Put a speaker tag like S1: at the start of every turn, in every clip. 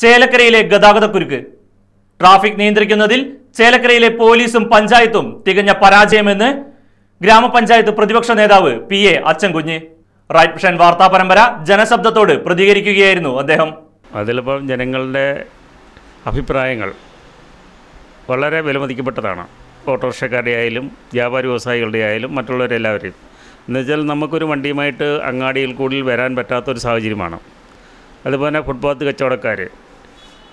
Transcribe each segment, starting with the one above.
S1: ചേലക്കരയിലെ ഗതാഗതക്കുരുക്ക് ട്രാഫിക് നിയന്ത്രിക്കുന്നതിൽ ചേലക്കരയിലെ പോലീസും പഞ്ചായത്തും തികഞ്ഞ പരാജയമെന്ന് ഗ്രാമപഞ്ചായത്ത് പ്രതിപക്ഷ നേതാവ് P A Achankunju. Right mission വാർത്താ പരമ്പര ജനശബ്ദത്തോട് പ്രതികരിക്കുകയായിരുന്നു അദ്ദേഹം.
S2: അതിലിപ്പം ജനങ്ങളുടെ അഭിപ്രായങ്ങൾ വളരെ വിലമതിക്കപ്പെട്ടതാണ്. ഓട്ടോറിക്ഷക്കാരുടെ ആയാലും വ്യാപാരി വ്യവസായികളുടെ ആയാലും മറ്റുള്ളവരെല്ലാവരെയും എന്നുവെച്ചാൽ നമുക്കൊരു വണ്ടിയുമായിട്ട് അങ്ങാടിയിൽ കൂടുതൽ വരാൻ പറ്റാത്തൊരു സാഹചര്യമാണ്. അതുപോലെ ഫുട്പാത്ത് കച്ചവടക്കാർ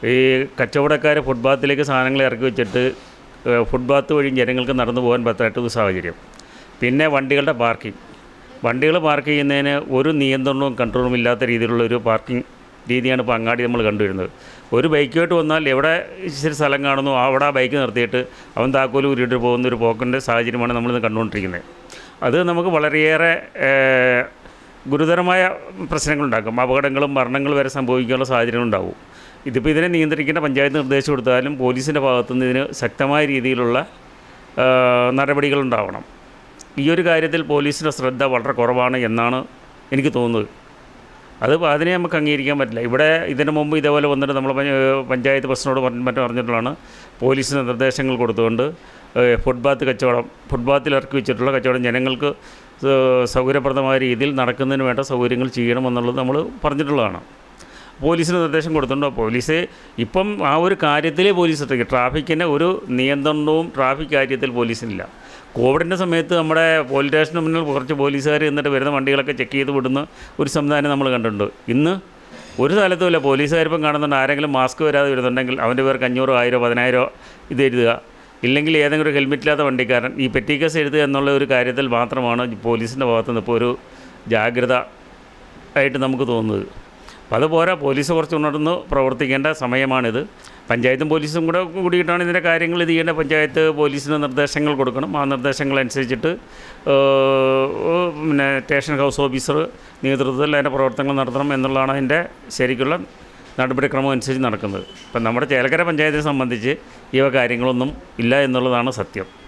S2: ഈ കച്ചവടക്കാർ ഫുട്പാത്തിലേക്ക് സാധനങ്ങൾ ഇറക്കി വെച്ചിട്ട് ഫുട്പാത്ത് വഴി ജനങ്ങൾക്ക് നടന്നു പോകാൻ പറ്റാത്തൊരു സാഹചര്യം. പിന്നെ വണ്ടികളുടെ പാർക്കിംഗ്. വണ്ടികൾ പാർക്ക് ചെയ്യുന്നതിന് ഒരു നിയന്ത്രണവും കൺട്രോളും ഇല്ലാത്ത രീതിയിലുള്ള ഒരു പാർക്കിംഗ് രീതിയാണ് ഇപ്പോൾ അങ്ങാടി നമ്മൾ കണ്ടുവരുന്നത്. ഒരു ബൈക്കുമായിട്ട് വന്നാൽ എവിടെ ഇച്ചിരി സ്ഥലം കാണുന്നു അവിടെ ആ ബൈക്ക് നിർത്തിയിട്ട് അവൻ താക്കോൽ ഉരുട്ട് പോകുന്ന ഒരു പോക്കിന്റെ സാഹചര്യമാണ് നമ്മളിന്ന് കണ്ടുകൊണ്ടിരിക്കുന്നത്. അത് നമുക്ക് വളരെയേറെ ഗുരുതരമായ പ്രശ്നങ്ങളുണ്ടാക്കും. അപകടങ്ങളും മരണങ്ങളും വരെ സംഭവിക്കാനുള്ള സാഹചര്യം ഉണ്ടാവും ഇതിപ്പോൾ ഇതിനെ നിയന്ത്രിക്കേണ്ട പഞ്ചായത്ത് നിർദ്ദേശം കൊടുത്താലും പോലീസിന്റെ ഭാഗത്തുനിന്ന് ഇതിന് ശക്തമായ രീതിയിലുള്ള നടപടികൾ ഉണ്ടാവണം. ഈ ഒരു കാര്യത്തിൽ പോലീസിന്റെ ശ്രദ്ധ വളരെ കുറവാണ് എന്നാണ് എനിക്ക് തോന്നുന്നത്. അത് അതിനെ നമുക്ക് അംഗീകരിക്കാൻ പറ്റില്ല. ഇവിടെ ഇതിന് മുമ്പ് ഇതേപോലെ വന്നിട്ട് നമ്മൾ പഞ്ചായത്ത് പ്രസിഡന്റോട് പറഞ്ഞ് മറ്റും പറഞ്ഞിട്ടുള്ളതാണ്. പോലീസിന് നിർദ്ദേശങ്ങൾ കൊടുത്തുകൊണ്ട് ഫുട്പാത്ത് കച്ചവടം ഫുട്പാത്തിൽ ഇറക്കി വെച്ചിട്ടുള്ള കച്ചവടം ജനങ്ങൾക്ക് സൗകര്യപ്രദമായ രീതിയിൽ നടക്കുന്നതിന് വേണ്ട സൗകര്യങ്ങൾ ചെയ്യണമെന്നുള്ളത് നമ്മൾ പറഞ്ഞിട്ടുള്ളതാണ്. പോലീസിന് നിർദ്ദേശം കൊടുത്തിട്ടുണ്ടോ. പോലീസ് ഇപ്പം ആ ഒരു കാര്യത്തിലേ പോലീസ് ഇട്ടേക്ക് ട്രാഫിക്കിന് ഒരു നിയന്ത്രണവും ട്രാഫിക് കാര്യത്തിൽ പോലീസിനില്ല. കോവിഡിന്റെ സമയത്ത് നമ്മുടെ പോലീസ് സ്റ്റേഷന് മുന്നിൽ കുറച്ച് പോലീസുകാർ എന്നിട്ട് വരുന്ന വണ്ടികളൊക്കെ ചെക്ക് ചെയ്ത് വിടുന്ന ഒരു സംവിധാനം നമ്മൾ കണ്ടിട്ടുണ്ട്. ഇന്ന് ഒരു സ്ഥലത്തുമില്ല. പോലീസുകാരിപ്പം കാണുന്നുണ്ട് ആരെങ്കിലും മാസ്ക് വരാതെ വരുന്നുണ്ടെങ്കിൽ അവന്റെ പേർക്ക് അഞ്ഞൂറോ ആയിരോ പതിനായിരോ ഇത് എഴുതുക. ഇല്ലെങ്കിൽ ഏതെങ്കിലും ഒരു ഹെൽമെറ്റില്ലാത്ത വണ്ടിക്കാരൻ ഈ പെറ്റി കേസ് എഴുതുക എന്നുള്ള ഒരു കാര്യത്തിൽ മാത്രമാണ് പോലീസിന്റെ ഭാഗത്തുനിന്ന് ഇപ്പോൾ ഒരു ജാഗ്രത ആയിട്ട് നമുക്ക് തോന്നുന്നത്. അപ്പോൾ അത് പോരാ പോലീസ് കുറച്ച് ഉണർന്ന് പ്രവർത്തിക്കേണ്ട സമയമാണിത്. പഞ്ചായത്തും പോലീസും കൂടെ കൂടിയിട്ടാണ് ഇതിന്റെ കാര്യങ്ങൾ ഇത് ചെയ്യേണ്ട പഞ്ചായത്ത് പോലീസിന് നിർദ്ദേശങ്ങൾ കൊടുക്കണം. ആ നിർദ്ദേശങ്ങൾ അനുസരിച്ചിട്ട് പിന്നെ സ്റ്റേഷൻ ഹൗസ് ഓഫീസർ നേതൃത്വത്തിൽ അതിന്റെ പ്രവർത്തനങ്ങൾ നടത്തണം എന്നുള്ളതാണ് അതിന്റെ ശരിക്കുള്ള നടപടിക്രമം അനുസരിച്ച് നടക്കുന്നത്. ഇപ്പം നമ്മുടെ ചേലക്കര പഞ്ചായത്തെ സംബന്ധിച്ച് ഇവ കാര്യങ്ങളൊന്നും ഇല്ല എന്നുള്ളതാണ് സത്യം.